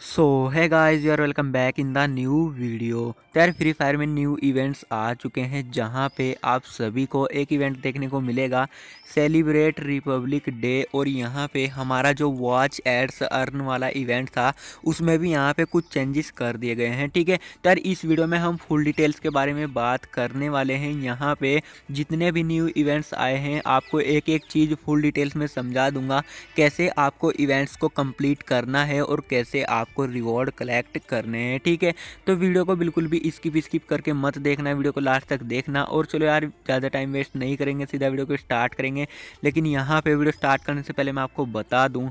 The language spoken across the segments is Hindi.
सो है guys you are welcome back in the new video तो यार फ्री फायर में न्यू इवेंट्स आ चुके हैं, जहाँ पे आप सभी को एक इवेंट देखने को मिलेगा सेलिब्रेट रिपब्लिक डे और यहाँ पे हमारा जो वॉच एड्स अर्न वाला इवेंट था, उसमें भी यहाँ पे कुछ चेंजेस कर दिए गए हैं, ठीक है? तो यार इस वीडियो में हम फुल डिटेल्स के बारे में बात करने वाले हैं। यहाँ पे जितने भी न्यू इवेंट्स आए हैं, आपको एक एक चीज़ फुल डिटेल्स में समझा दूँगा, कैसे आपको इवेंट्स को कंप्लीट करना है और कैसे आप आपको रिवॉर्ड कलेक्ट करने हैं, ठीक है? तो वीडियो को बिल्कुल भी स्किप स्किप करके मत देखना वीडियो को लास्ट तक देखना और चलो यार, ज़्यादा टाइम वेस्ट नहीं करेंगे, सीधा वीडियो को स्टार्ट करेंगे। लेकिन यहाँ पर वीडियो स्टार्ट करने से पहले मैं आपको बता दूँ,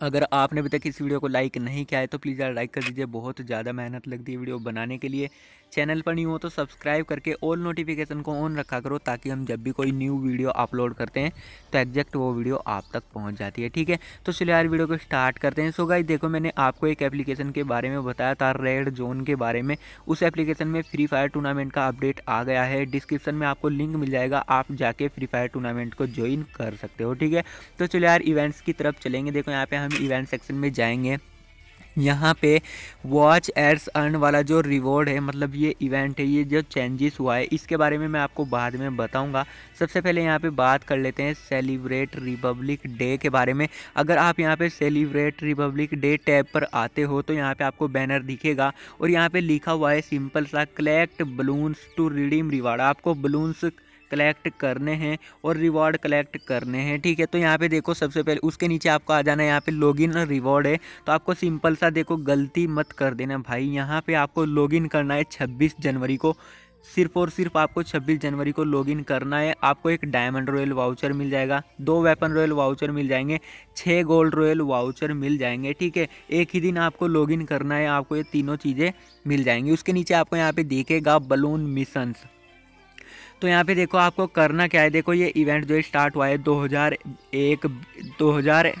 अगर आपने अभी तक इस वीडियो को लाइक नहीं किया है तो प्लीज़ यार लाइक कर दीजिए, बहुत ज़्यादा मेहनत लगती है वीडियो बनाने के लिए। चैनल पर नहीं हो तो सब्सक्राइब करके ऑल नोटिफिकेशन को ऑन रखा करो ताकि हम जब भी कोई न्यू वीडियो अपलोड करते हैं तो एग्जैक्ट वो वीडियो आप तक पहुँच जाती है, ठीक है? तो चलिए यार वीडियो को स्टार्ट करते हैं। सो गाइस देखो मैंने आपको एक एप्लीकेशन के बारे में बताया था रेड जोन के बारे में। उस एप्लीकेशन में फ्री फायर टूर्नामेंट का अपडेट आ गया है। डिस्क्रिप्शन में आपको लिंक मिल जाएगा, आप जाके फ्री फायर टूर्नामेंट को ज्वाइन कर सकते हो, ठीक है? तो चलिए यार इवेंट्स की तरफ़ चलेंगे। देखो, यहाँ पे हम इवेंट सेक्शन में जाएँगे। यहाँ पे वॉच एड्स अर्न वाला जो रिवॉर्ड है मतलब ये इवेंट है, ये जो चेंजेस हुआ है, इसके बारे में मैं आपको बाद में बताऊँगा। सबसे पहले यहाँ पे बात कर लेते हैं सेलिब्रेट रिपब्लिक डे के बारे में। अगर आप यहाँ पे सेलिब्रेट रिपब्लिक डे टैब पर आते हो तो यहाँ पे आपको बैनर दिखेगा और यहाँ पे लिखा हुआ है सिंपल सा collect balloons to redeem reward आपको बलून्स कलेक्ट करने हैं और रिवॉर्ड कलेक्ट करने हैं, ठीक है? तो यहाँ पे देखो सबसे पहले, उसके नीचे आपको आ जाना है, यहाँ पे लॉगिन रिवॉर्ड है। तो आपको सिंपल सा देखो, गलती मत कर देना भाई। यहाँ पे आपको लॉगिन करना है छब्बीस जनवरी को। सिर्फ़ और सिर्फ़ आपको 26 जनवरी को लॉगिन करना है। आपको एक डायमंड रॉयल वाउचर मिल जाएगा, दो वेपन रॉयल वाउचर मिल जाएँगे छः गोल्ड रॉयल वाउचर मिल जाएँगे, ठीक है? एक ही दिन आपको लॉगिन करना है, आपको ये तीनों चीज़ें मिल जाएँगी। उसके नीचे आपको यहाँ पे दिखेगा बलून मिशंस तो यहाँ पे देखो आपको करना क्या है? देखो ये इवेंट जो स्टार्ट हुआ है 2001 2000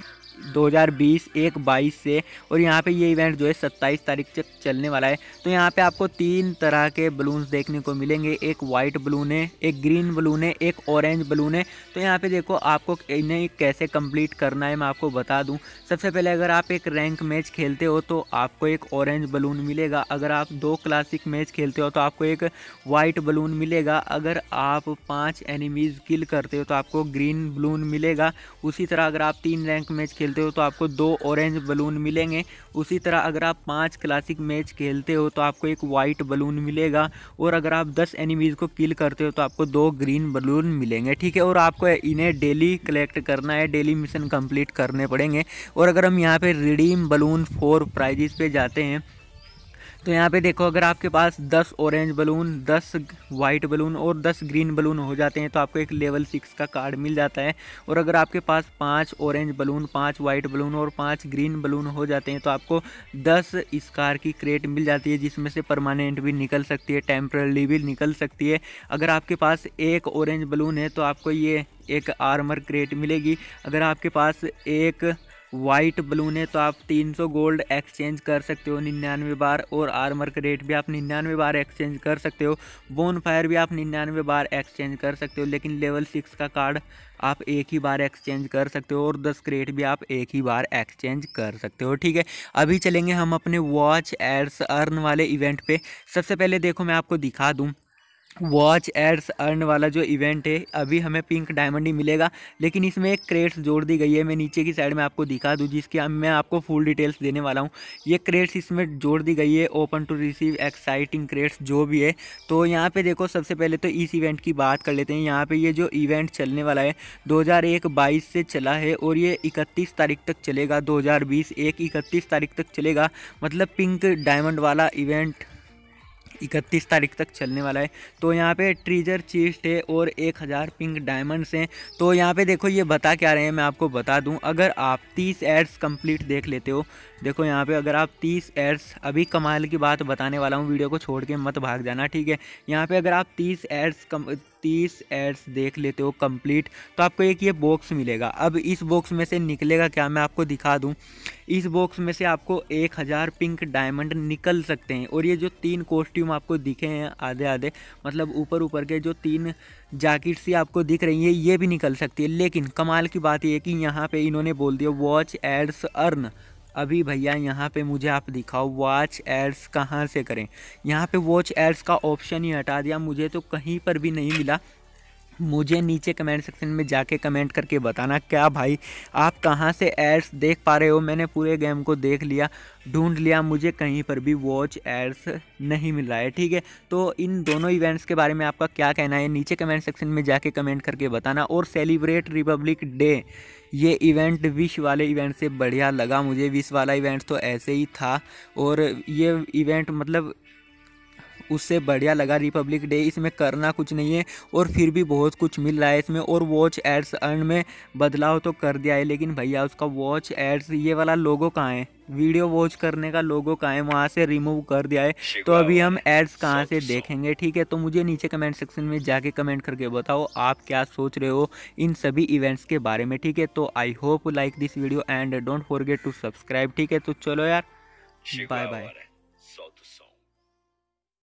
2020 एक बाईस से और यहाँ पे ये इवेंट जो है 27 तारीख तक चलने वाला है। तो यहाँ पे आपको तीन तरह के बलून्स देखने को मिलेंगे। एक वाइट बलून है, एक ग्रीन बलून है, एक ऑरेंज बलून है। तो यहाँ पे देखो आपको इन्हें कैसे कंप्लीट करना है, मैं आपको बता दूँ। सबसे पहले अगर आप एक रैंक मैच खेलते हो तो आपको एक ऑरेंज बलून मिलेगा। अगर आप दो क्लासिक मैच खेलते हो तो आपको एक वाइट बलून मिलेगा। अगर आप पाँच एनिमीज़ किल करते हो तो आपको ग्रीन बलून मिलेगा। उसी तरह अगर आप तीन रैंक मैच खेलते हो तो आपको दो ऑरेंज बलून मिलेंगे। उसी तरह अगर आप पाँच क्लासिक मैच खेलते हो तो आपको एक वाइट बलून मिलेगा और अगर आप दस एनिमीज़ को किल करते हो तो आपको दो ग्रीन बलून मिलेंगे, ठीक है? और आपको इन्हें डेली कलेक्ट करना है डेली मिशन कंप्लीट करने पड़ेंगे। और अगर हम यहाँ पर रिडीम बलून फोर प्राइजेस पर जाते हैं तो यहाँ पे देखो, अगर आपके पास 10 ऑरेंज बलून 10 वाइट बलून और 10 ग्रीन बलून हो जाते हैं तो आपको एक लेवल सिक्स का कार्ड मिल जाता है। और अगर आपके पास पाँच ऑरेंज बलून पाँच वाइट बलून और पाँच ग्रीन बलून हो जाते हैं तो आपको 10 स्कार की क्रेट मिल जाती है, जिसमें से परमानेंट भी निकल सकती है टेम्परली भी निकल सकती है। अगर आपके पास एक ऑरेंज बलून है तो आपको ये एक आर्मर क्रेट मिलेगी। अगर आपके पास एक वाइट बलून है तो आप 300 गोल्ड एक्सचेंज कर सकते हो निन्यानवे बार और आर्मर का रेट भी आप निन्यानवे बार एक्सचेंज कर सकते हो। बोन फायर भी आप निन्यानवे बार एक्सचेंज कर सकते हो, लेकिन लेवल सिक्स का कार्ड आप एक ही बार एक्सचेंज कर सकते हो और दस क्रेट भी आप एक ही बार एक्सचेंज कर सकते हो, ठीक है? अभी चलेंगे हम अपने वॉच एड्स अर्न वाले इवेंट पे। सबसे पहले देखो, मैं आपको दिखा दूँ। वॉच एड्स अर्न वाला जो इवेंट है, अभी हमें पिंक डायमंड ही मिलेगा। लेकिन इसमें एक क्रेट्स जोड़ दी गई है, मैं नीचे की साइड में आपको दिखा दूँ, जिसकी मैं आपको फुल डिटेल्स देने वाला हूँ। ये क्रेट्स इसमें जोड़ दी गई है open to receive exciting crates जो भी है। तो यहाँ पे देखो, सबसे पहले तो इस इवेंट की बात कर लेते हैं। यहाँ पर ये जो इवेंट चलने वाला है, दो हज़ार से चला है, और ये इकतीस तारीख तक चलेगा, दो एक इकतीस तारीख तक चलेगा। मतलब पिंक डायमंड वाला इवेंट इकतीस तारीख तक चलने वाला है। तो यहाँ पे ट्रीजर चीस्ट है और एक हज़ार पिंक डायमंड्स हैं। तो यहाँ पे देखो ये बता क्या रहे हैं, मैं आपको बता दूँ। अगर आप तीस एड्स कंप्लीट देख लेते हो देखो यहाँ पे अगर आप तीस एड्स अभी कमाल की बात बताने वाला हूँ, वीडियो को छोड़ के मत भाग जाना, ठीक है? यहाँ पे अगर आप तीस एड्स कम, तीस एड्स देख लेते हो कंप्लीट तो आपको एक ये बॉक्स मिलेगा। अब इस बॉक्स में से निकलेगा क्या? मैं आपको दिखा दूँ। इस बॉक्स में से आपको एक हज़ार पिंक डायमंड निकल सकते हैं। और ये जो तीन कॉस्ट्यूम आपको दिखे हैं आधे आधे मतलब ऊपर ऊपर के जो तीन जैकेट सी आपको दिख रही है, ये भी निकल सकती है। लेकिन कमाल की बात ये है कि यहाँ पे इन्होंने बोल दिया वॉच एड्स अर्न अभी भैया, यहाँ पे मुझे आप दिखाओ वॉच एड्स कहाँ से करें? यहाँ पे वॉच एड्स का ऑप्शन ही हटा दिया, मुझे तो कहीं पर भी नहीं मिला। मुझे नीचे कमेंट सेक्शन में जाके कमेंट करके बताना क्या भाई, आप कहाँ से एड्स देख पा रहे हो? मैंने पूरे गेम को देख लिया, ढूंढ लिया, मुझे कहीं पर भी वॉच एड्स नहीं मिल रहा है, ठीक है? तो इन दोनों इवेंट्स के बारे में आपका क्या कहना है? नीचे कमेंट सेक्शन में जाके कमेंट करके बताना और सेलिब्रेट रिपब्लिक डे ये इवेंट विश वाले इवेंट से बढ़िया लगा मुझे, विश वाला इवेंट तो ऐसे ही था और ये इवेंट मतलब उससे बढ़िया लगा रिपब्लिक डे इसमें करना कुछ नहीं है और फिर भी बहुत कुछ मिल रहा है इसमें और वॉच एड्स अर्न में बदलाव तो कर दिया है लेकिन भैया उसका वॉच एड्स ये वाला लोगो कहाँ है? वीडियो वॉच करने का लोगो कहाँ है? वहाँ से रिमूव कर दिया है। तो अभी हम एड्स कहाँ से देखेंगे ठीक है? तो मुझे नीचे कमेंट सेक्शन में जाके कमेंट करके बताओ आप क्या सोच रहे हो इन सभी इवेंट्स के बारे में ठीक है? तो I hope like this video and don't forget to subscribe ठीक है? तो चलो यार बाय बाय